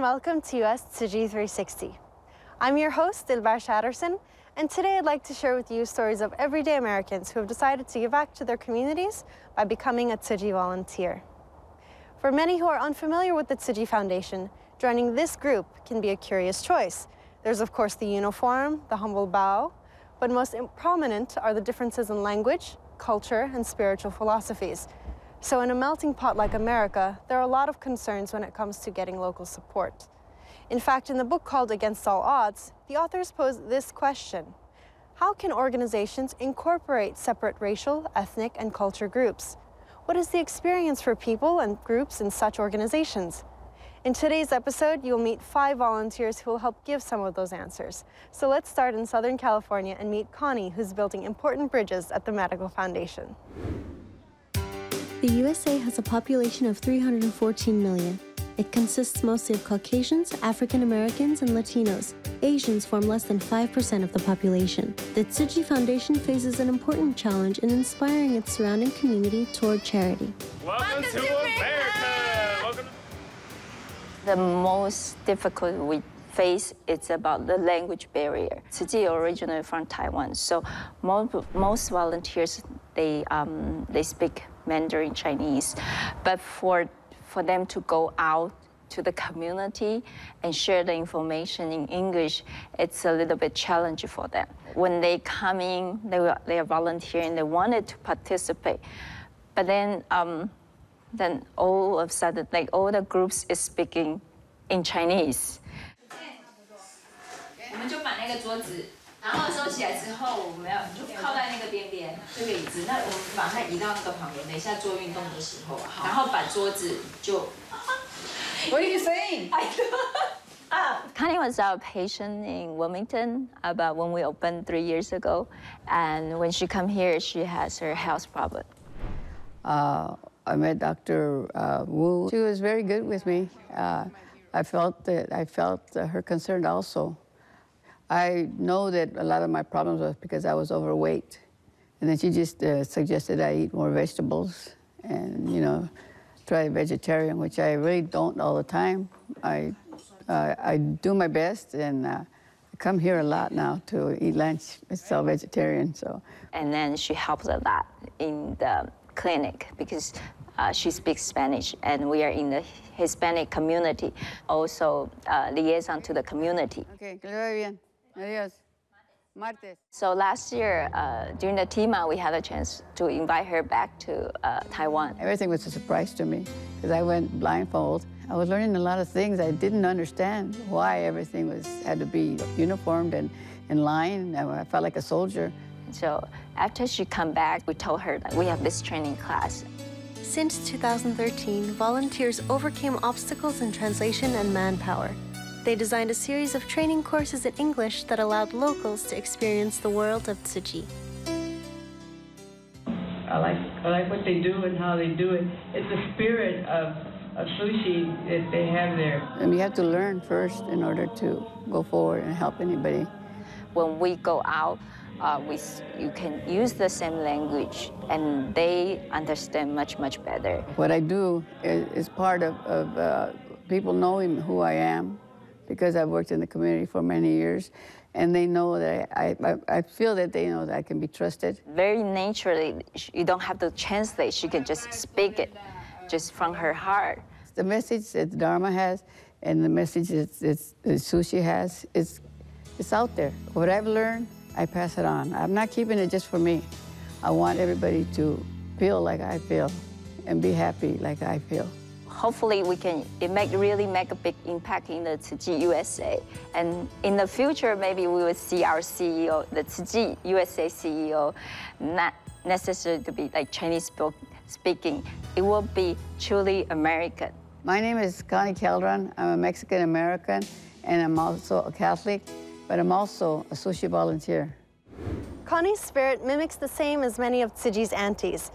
and welcome to US Tzu Chi 360. I'm your host, Dilbar Shatterson, and today I'd like to share with you stories of everyday Americans who have decided to give back to their communities by becoming a Tzu Chi volunteer. For many who are unfamiliar with the Tzu Chi Foundation, joining this group can be a curious choice. There's of course the uniform, the humble bow, but most prominent are the differences in language, culture, and spiritual philosophies. So in a melting pot like America, there are a lot of concerns when it comes to getting local support. In fact, in the book called Against All Odds, the authors pose this question. How can organizations incorporate separate racial, ethnic, and culture groups? What is the experience for people and groups in such organizations? In today's episode, you'll meet five volunteers who will help give some of those answers. So let's start in Southern California and meet Connie, who's building important bridges at the Medical Foundation. The USA has a population of 314 million. It consists mostly of Caucasians, African Americans, and Latinos. Asians form less than 5% of the population. The Tzu Chi Foundation faces an important challenge in inspiring its surrounding community toward charity. Welcome, Welcome to, to America! America. Welcome. The most difficult we face is about the language barrier. Tzu Chi originally from Taiwan, so most, most volunteers, they, um, they speak Mandarin Chinese. But for, for them to go out to the community and share the information in English, it's a little bit challenging for them. When they come in, they, were, they are volunteering, they wanted to participate. But then, um, then all of a sudden, like all the groups is speaking in Chinese. 然后收起来之后，我们要就靠在那个边边这个椅子。那我们把它移到那个旁边，等一下做运动的时候，然后把桌子就。What are you saying? Connie was our patient in Wilmington about when we opened three years ago, and when she come here, she has her health problem. Uh, I met Dr. Uh, Wu. She was very good with me. Uh, I felt that I felt her concern also. I know that a lot of my problems was because I was overweight. And then she just uh, suggested I eat more vegetables and, you know, try vegetarian, which I really don't all the time. I, uh, I do my best and uh, I come here a lot now to eat lunch. It's all vegetarian, so. And then she helps a lot in the clinic because uh, she speaks Spanish, and we are in the Hispanic community, also uh, liaison to the community. Okay. Adios. Martes. So last year, uh, during the TIMA, we had a chance to invite her back to uh, Taiwan. Everything was a surprise to me because I went blindfold. I was learning a lot of things I didn't understand why everything was had to be uniformed and in line. I felt like a soldier. So after she come back, we told her that we have this training class. Since 2013, volunteers overcame obstacles in translation and manpower. They designed a series of training courses in English that allowed locals to experience the world of Tzu Chi. I like, I like what they do and how they do it. It's the spirit of, of Tzu Chi that they have there. And you have to learn first in order to go forward and help anybody. When we go out, uh, we, you can use the same language and they understand much, much better. What I do is, is part of, of uh, people knowing who I am because I've worked in the community for many years. And they know that I, I, I feel that they know that I can be trusted. Very naturally, you don't have to translate. She can just speak it just from her heart. The message that Dharma has and the message that, that Tzu Chi has, is it's out there. What I've learned, I pass it on. I'm not keeping it just for me. I want everybody to feel like I feel and be happy like I feel hopefully we can it make really make a big impact in the Tzu Chi USA. And in the future, maybe we will see our CEO, the Tzu Chi USA CEO, not necessarily to be like Chinese speaking. It will be truly American. My name is Connie Calderon. I'm a Mexican American, and I'm also a Catholic, but I'm also a Tzu Chi volunteer. Connie's spirit mimics the same as many of Tzu Chi's aunties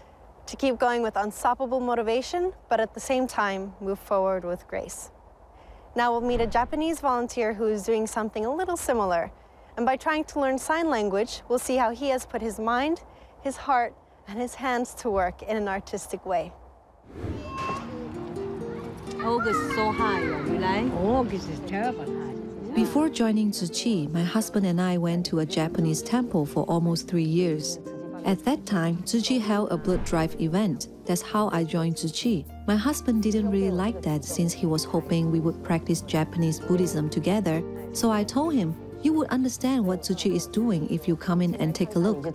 to keep going with unstoppable motivation, but at the same time, move forward with grace. Now we'll meet a Japanese volunteer who is doing something a little similar. And by trying to learn sign language, we'll see how he has put his mind, his heart, and his hands to work in an artistic way. August is so high, you like? August is terrible high. Before joining Tzu Chi, my husband and I went to a Japanese temple for almost three years. At that time, Tzu Chi held a blood drive event. That's how I joined Tzu Chi. My husband didn't really like that since he was hoping we would practice Japanese Buddhism together. So I told him, you would understand what Tzu Chi is doing if you come in and take a look. Tzu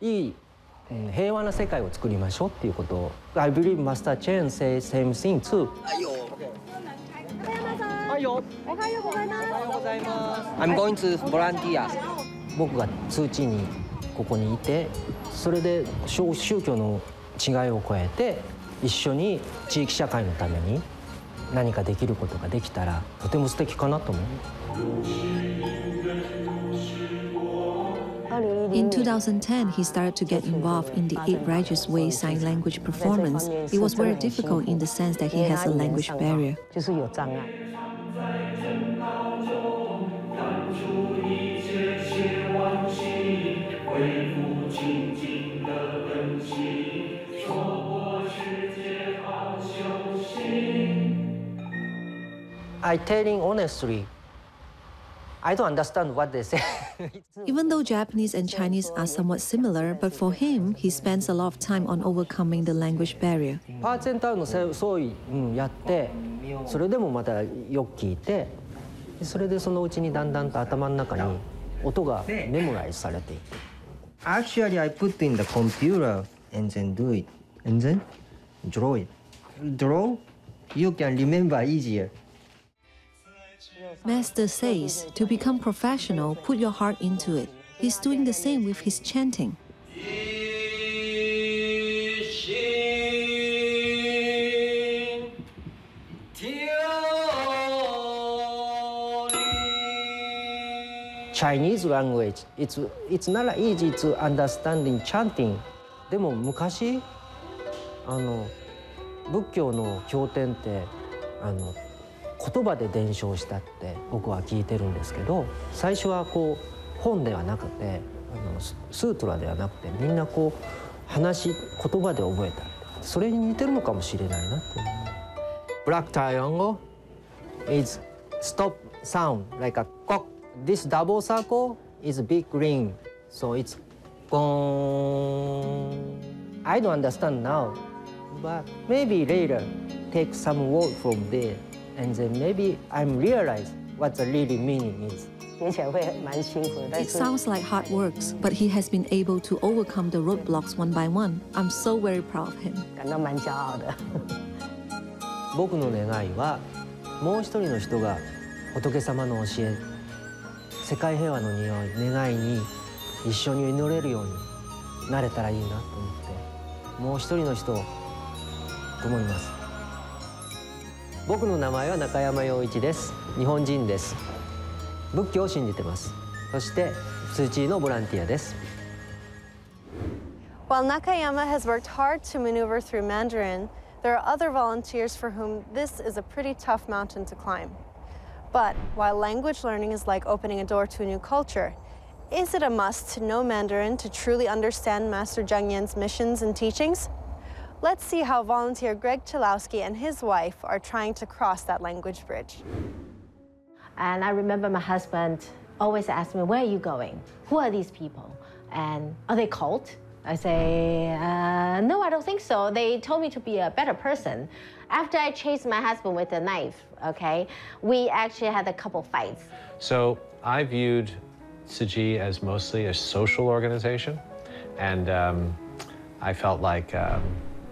Chi 平和な世界を作りましょうっていうこと。を I believe Master Chen says same thing too. はいよ。おはようございます。おはようございます。I'm going to volunteer 僕が通知にここにいてそれで宗宗教の違いを超えて一緒に地域社会のために何かできることができたらとても素敵かなと思う。In 2010, he started to get involved in the Eight Righteous Way sign language performance. It was very difficult in the sense that he has a language barrier. I tell him honestly, I don't understand what they say. Even though Japanese and Chinese are somewhat similar, but for him, he spends a lot of time on overcoming the language barrier. パーツェンターのせ総意、うん、やってそれでもまたよく聞いてそれでそのうちにだんだんと頭の中に音がメモライズされていく Actually I put in the computer and then do it and then draw it Draw? You can remember easier Master says to become professional, put your heart into it. He's doing the same with his chanting. Chinese language, it's, it's not easy to understand in chanting. でも昔あの仏教の経典ってあの 言葉で伝承したって僕は聞いてるんですけど最初はこう本ではなくてあのススートラではなくてみんなこう話言葉で覚えたそれに似てるのかもしれないなって思う。Black triangle is stop sound like a cock. This double circle is big ring, so it's gone. I don't understand now, but maybe later take some word from there, and then maybe I'm realize what the really meaning is. It 是 sounds like hard works, but he has been able to overcome the roadblocks one by one. I'm so very proud of him. 感到蛮骄傲的。僕の願いはもう一人の人が仏様の教え世界平和の匂い願いに一緒に祈れるようになれたらいいなと思ってもう一人の人をと思います僕の名前は中山洋一です日本人です仏教を信じてますそして通知のボランティアです While Nakayama has worked hard to maneuver through Mandarin, there are other volunteers for whom this is a pretty tough mountain to climb. But while language learning is like opening a door to a new culture, is it a must to know Mandarin to truly understand Master Zheng Yan's missions and teachings? Let's see how volunteer Greg Chalowski and his wife are trying to cross that language bridge. And I remember my husband always asked me, Where are you going? Who are these people? And are they cult? I say, uh, No, I don't think so. They told me to be a better person. After I chased my husband with a knife, okay, we actually had a couple fights. So I viewed Tzu Chi as mostly a social organization, and um, I felt like um,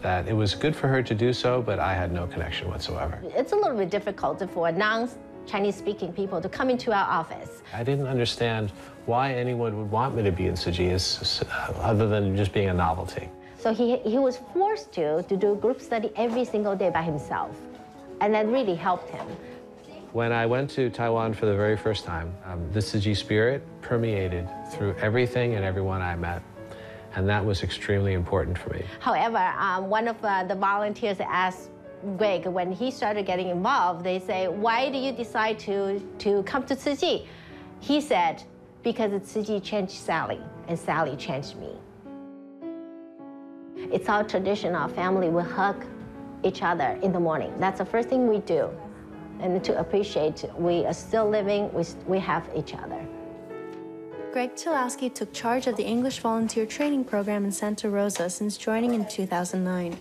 that it was good for her to do so, but I had no connection whatsoever. It's a little bit difficult for non Chinese speaking people to come into our office. I didn't understand why anyone would want me to be in Tzu Chi other than just being a novelty. So he, he was forced to, to do group study every single day by himself. And that really helped him. When I went to Taiwan for the very first time, um, the Tzu Chi spirit permeated through everything and everyone I met. And that was extremely important for me. However, um, one of uh, the volunteers asked Greg, when he started getting involved, they say, why do you decide to, to come to Chi? He said, because Chi changed Sally, and Sally changed me. It's our tradition, our family will hug each other in the morning. That's the first thing we do. And to appreciate we are still living, we, we have each other. Greg Tulowski took charge of the English Volunteer Training Program in Santa Rosa since joining in 2009.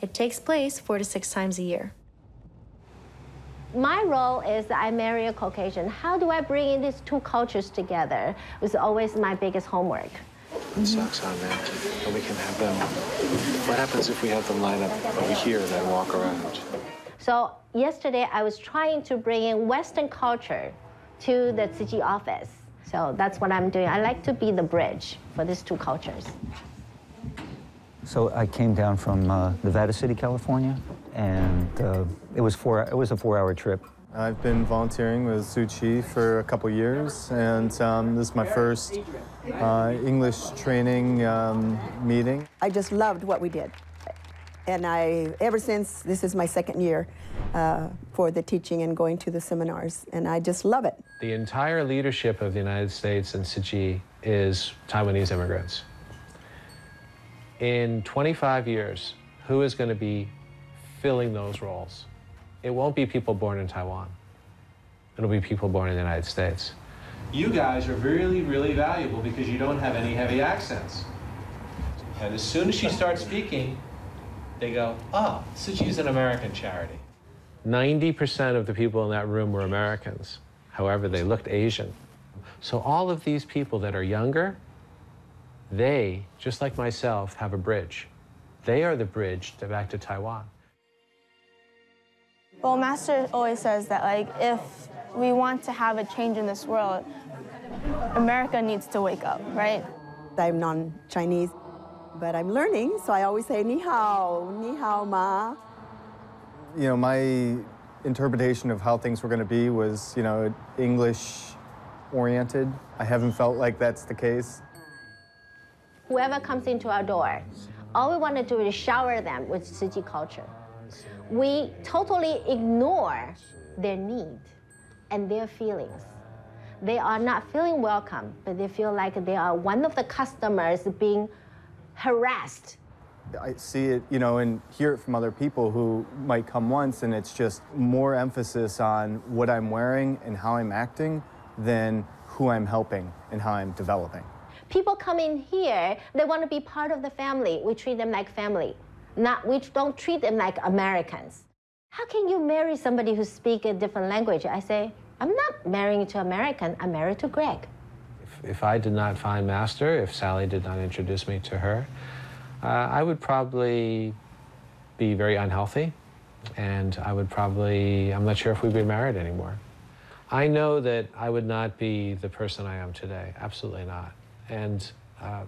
It takes place four to six times a year. My role is I marry a Caucasian. How do I bring in these two cultures together? Was always my biggest homework. It sucks on that, but we can have them. What happens if we have them line up over here and then walk around? So yesterday I was trying to bring in Western culture to the Tzu Chi office. So that's what I'm doing. I like to be the bridge for these two cultures. So I came down from uh, Nevada City, California, and uh, it was four. It was a four-hour trip. I've been volunteering with Tzu Chi for a couple years, and um, this is my first uh, English training um, meeting. I just loved what we did, and I ever since this is my second year uh, for the teaching and going to the seminars, and I just love it. The entire leadership of the United States and Tzu Chi is Taiwanese immigrants. In 25 years, who is going to be filling those roles? It won't be people born in Taiwan. It'll be people born in the United States. You guys are really, really valuable because you don't have any heavy accents. And as soon as she starts speaking, they go, ah, oh, Tzu is an American charity. 90% of the people in that room were Americans. However, they looked Asian. So all of these people that are younger, they, just like myself, have a bridge. They are the bridge to back to Taiwan. Well, Master always says that, like, if we want to have a change in this world, America needs to wake up, right? I'm non-Chinese, but I'm learning, so I always say ni hao, ni hao ma. You know, my interpretation of how things were going to be was, you know, English oriented. I haven't felt like that's the case. Whoever comes into our door, all we want to do is shower them with Chi culture. We totally ignore their need and their feelings. They are not feeling welcome, but they feel like they are one of the customers being harassed. I see it, you know, and hear it from other people who might come once, and it's just more emphasis on what I'm wearing and how I'm acting than who I'm helping and how I'm developing. People come in here, they want to be part of the family. We treat them like family. Not, we don't treat them like Americans. How can you marry somebody who speaks a different language? I say, I'm not marrying to American, I'm married to Greg. If, if I did not find Master, if Sally did not introduce me to her, uh, I would probably be very unhealthy, and I would probably, I'm not sure if we'd be married anymore. I know that I would not be the person I am today, absolutely not. And uh,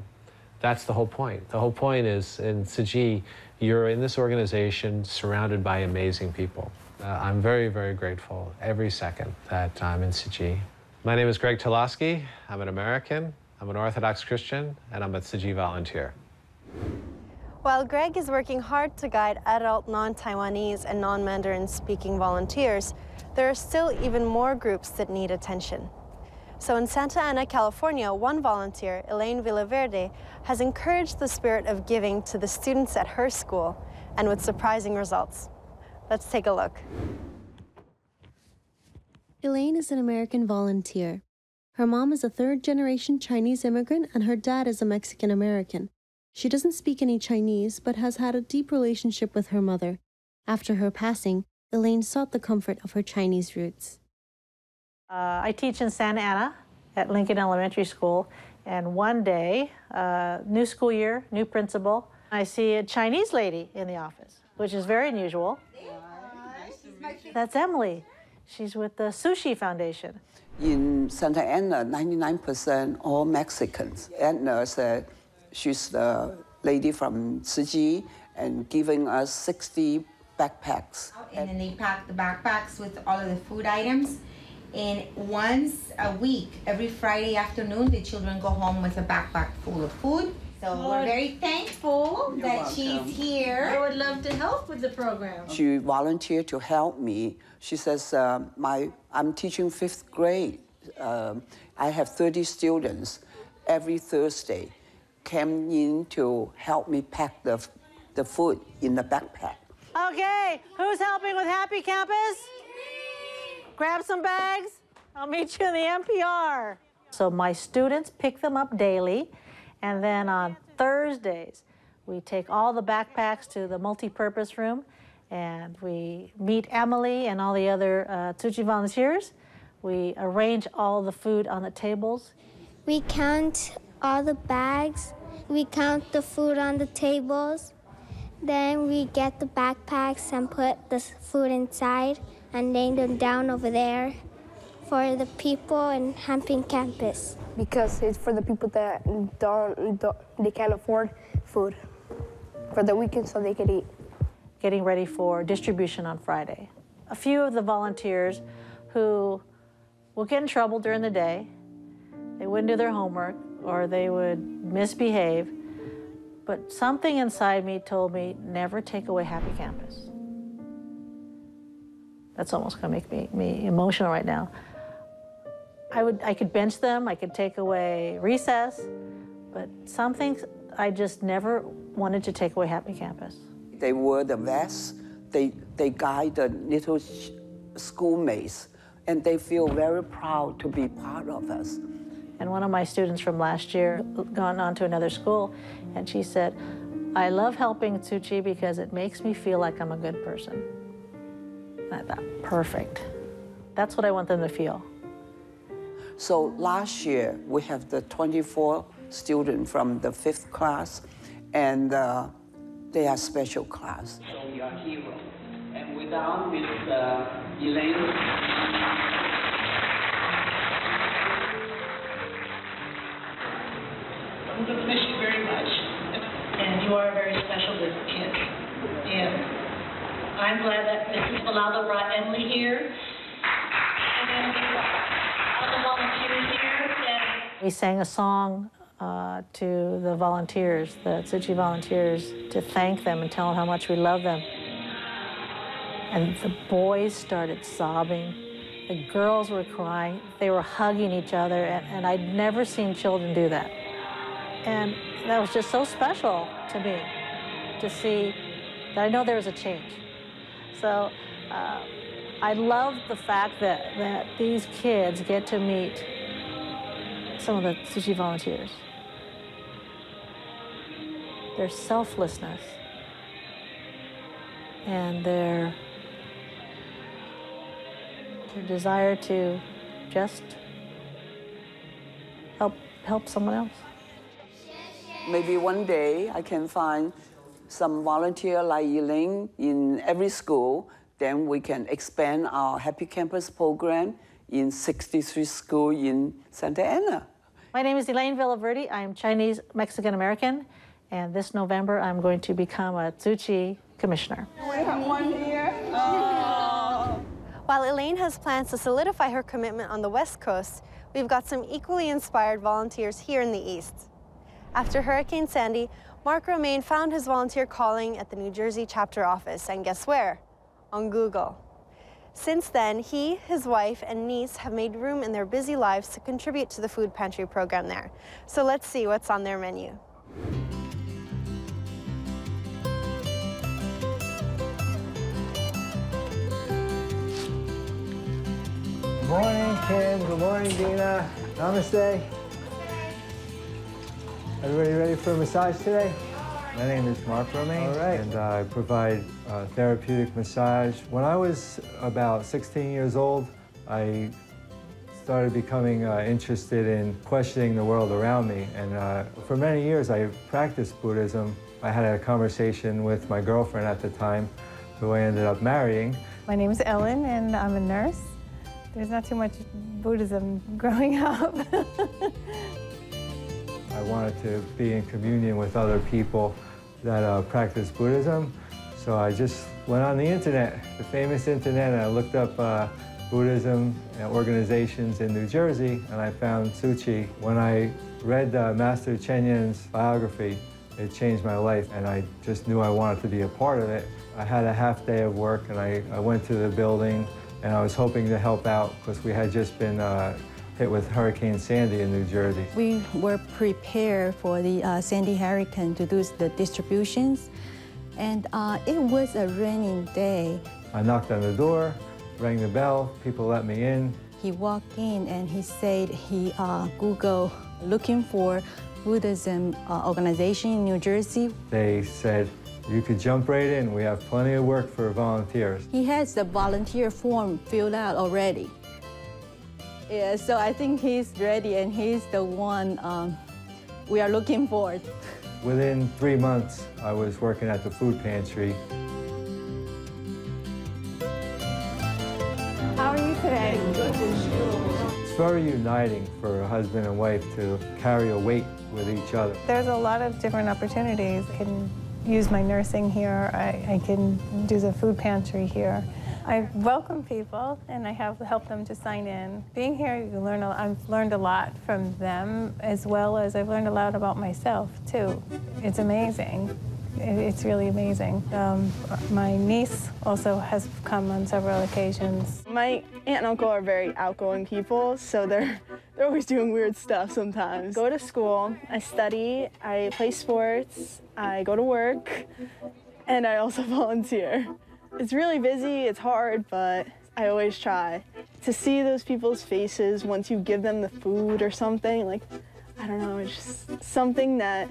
that's the whole point. The whole point is in Chi, you're in this organization surrounded by amazing people. Uh, I'm very, very grateful every second that I'm in Chi. My name is Greg Tulowski. I'm an American, I'm an Orthodox Christian, and I'm a Chi volunteer. While Greg is working hard to guide adult non-Taiwanese and non-Mandarin speaking volunteers, there are still even more groups that need attention. So in Santa Ana, California, one volunteer, Elaine Villaverde, has encouraged the spirit of giving to the students at her school, and with surprising results. Let's take a look. Elaine is an American volunteer. Her mom is a third generation Chinese immigrant, and her dad is a Mexican American. She doesn't speak any Chinese, but has had a deep relationship with her mother. After her passing, Elaine sought the comfort of her Chinese roots. Uh, I teach in Santa Ana at Lincoln Elementary School, and one day, uh, new school year, new principal, I see a Chinese lady in the office, which is very unusual. That's Emily. She's with the Tzu Chi Foundation. In Santa Ana, 99% all Mexicans. Anna said she's the lady from Tzu and giving us 60 backpacks. And then they pack the backpacks with all of the food items and once a week, every Friday afternoon, the children go home with a backpack full of food. So we're very thankful You're that welcome. she's here. I would love to help with the program. She volunteered to help me. She says, uh, my, I'm teaching fifth grade. Um, I have 30 students every Thursday came in to help me pack the, the food in the backpack. Okay, who's helping with Happy Campus? Grab some bags. I'll meet you in the MPR. So my students pick them up daily, and then on Thursdays, we take all the backpacks to the multi-purpose room, and we meet Emily and all the other uh, Tzu Chi volunteers. We arrange all the food on the tables. We count all the bags. We count the food on the tables. Then we get the backpacks and put the food inside and lay them down over there for the people in Hampton campus. because it's for the people that don't, don't they can't afford food for the weekend so they could eat. getting ready for distribution on Friday. A few of the volunteers who will get in trouble during the day, they wouldn't do their homework or they would misbehave, but something inside me told me never take away Happy Campus. That's almost gonna make me, me emotional right now. I would I could bench them, I could take away recess, but some things I just never wanted to take away Happy Campus. They were the vests, They, they guide the little schoolmates, and they feel very proud to be part of us. And one of my students from last year gone on to another school, and she said, I love helping Tzu Chi because it makes me feel like I'm a good person. And I thought, perfect. That's what I want them to feel. So last year, we have the 24 students from the fifth class, and uh, they are special class. So we are hero. And without Miss uh, Elaine, We sang a song uh, to the volunteers, the Tzu Chi volunteers, to thank them and tell them how much we love them. And the boys started sobbing. The girls were crying. They were hugging each other, and, and I'd never seen children do that. And that was just so special to me to see that I know there was a change. So uh, I love the fact that, that these kids get to meet some of the Tzu Chi volunteers. Their selflessness and their, their desire to just help help someone else. maybe one day I can find some volunteer like Elaine in every school. Then we can expand our Happy Campus program in 63 school in Santa Ana. My name is Elaine Villaverde. I'm Chinese Mexican American, and this November I'm going to become a Tzu Chi commissioner. We have one here. While Elaine has plans to solidify her commitment on the West Coast, we've got some equally inspired volunteers here in the East. After Hurricane Sandy, Mark Romaine found his volunteer calling at the New Jersey chapter office, and guess where? On Google. Since then, he, his wife, and niece have made room in their busy lives to contribute to the food pantry program there. So let's see what's on their menu. Good morning, Kim. Good morning, Dina. Namaste. Everybody ready for a massage today? My name is Mark Romaine, right. and I provide uh, therapeutic massage. When I was about 16 years old, I started becoming uh, interested in questioning the world around me. And uh, for many years, I practiced Buddhism. I had a conversation with my girlfriend at the time, who I ended up marrying. My name is Ellen, and I'm a nurse. There's not too much Buddhism growing up. I wanted to be in communion with other people that uh, practice Buddhism. So I just went on the internet, the famous internet, and I looked up uh, Buddhism organizations in New Jersey, and I found Tzu Chi. When I read uh, Master Cheng Yen's biography, it changed my life, and I just knew I wanted to be a part of it. I had a half day of work, and I, I went to the building, and I was hoping to help out because we had just been uh, hit with Hurricane Sandy in New Jersey. We were prepared for the uh, Sandy hurricane to do the distributions, and uh, it was a raining day. I knocked on the door, rang the bell, people let me in. He walked in and he said he uh, Google looking for Buddhism uh, organization in New Jersey. They said, you could jump right in. We have plenty of work for volunteers. He has the volunteer form filled out already. Yeah, so I think he's ready and he's the one um, we are looking for. Within three months, I was working at the food pantry. How are you today? It's very uniting for a husband and wife to carry a weight with each other. There's a lot of different opportunities. I can use my nursing here. I, I can do the food pantry here. I welcome people and I have helped them to sign in. Being here, you learn. A, I've learned a lot from them as well as I've learned a lot about myself too. It's amazing. It's really amazing. Um, my niece also has come on several occasions. My aunt and uncle are very outgoing people, so they're they're always doing weird stuff sometimes. Go to school, I study, I play sports, I go to work, and I also volunteer. It's really busy, it's hard, but I always try. To see those people's faces once you give them the food or something, like, I don't know, it's just something that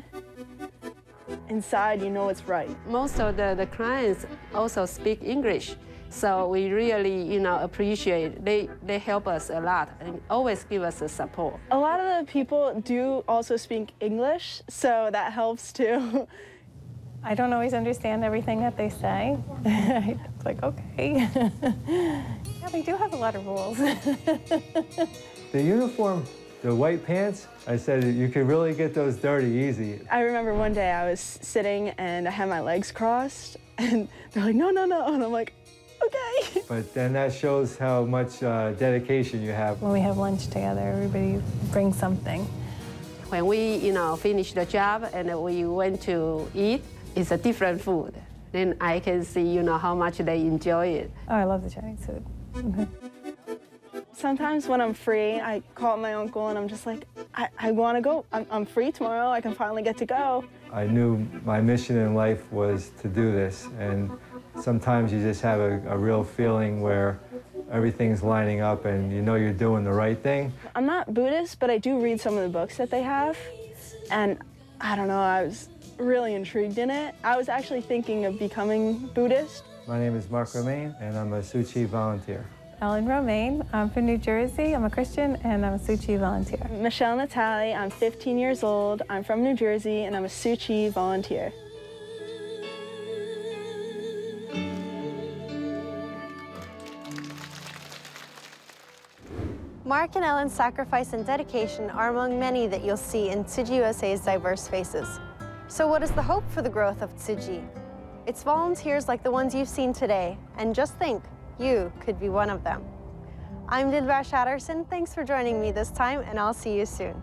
inside you know it's right. Most of the, the clients also speak English. So we really, you know, appreciate they they help us a lot and always give us the support. A lot of the people do also speak English, so that helps too. I don't always understand everything that they say. it's like, okay. yeah, they do have a lot of rules. the uniform, the white pants, I said you could really get those dirty easy. I remember one day I was sitting and I had my legs crossed and they're like, no, no, no. And I'm like, okay. But then that shows how much uh, dedication you have. When we have lunch together, everybody brings something. When we, you know, finish the job and we went to eat, it's a different food. Then I can see, you know, how much they enjoy it. Oh, I love the Chinese food. Mm-hmm. Sometimes when I'm free, I call my uncle and I'm just like, I, I want to go. I'm, I'm free tomorrow. I can finally get to go. I knew my mission in life was to do this. And sometimes you just have a, a real feeling where everything's lining up and you know you're doing the right thing. I'm not Buddhist, but I do read some of the books that they have. And I don't know, I was really intrigued in it. I was actually thinking of becoming Buddhist. My name is Mark Romaine, and I'm a Tzu Chi volunteer. Ellen Romaine. I'm from New Jersey. I'm a Christian, and I'm a Tzu Chi volunteer. Michelle Natali. I'm 15 years old. I'm from New Jersey, and I'm a Tzu Chi volunteer. Mark and Ellen's sacrifice and dedication are among many that you'll see in Tzu USA's diverse faces. So what is the hope for the growth of Tzu It's volunteers like the ones you've seen today, and just think, you could be one of them. I'm Dilbar Shatterson. Thanks for joining me this time, and I'll see you soon.